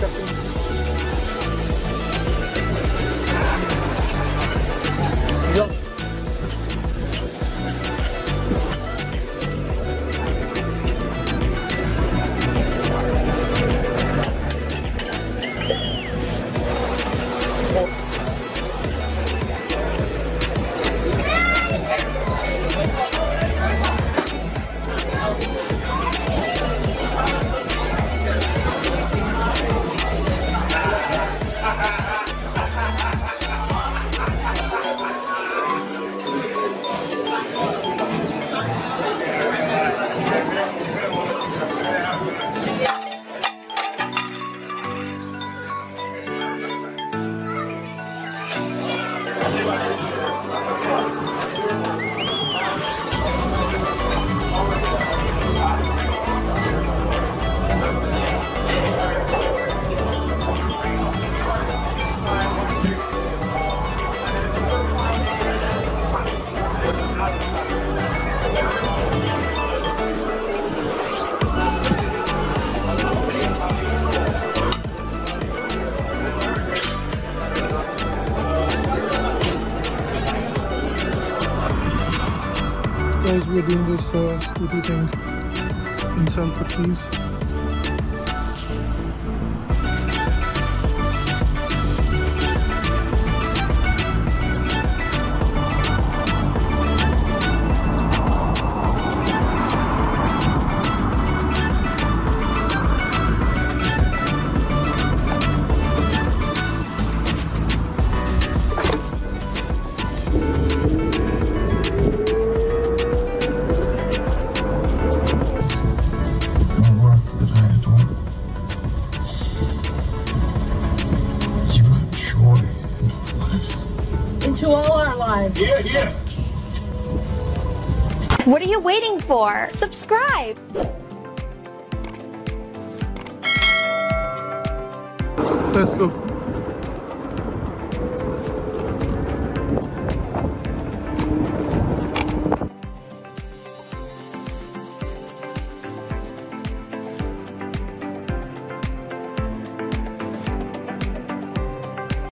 Gracias. Guys we're doing this uh, thing in Salford Quays. Life. into all our lives. What are you waiting for? Subscribe! Let's go.